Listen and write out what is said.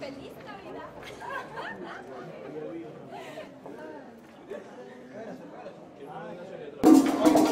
Feliz Navidad.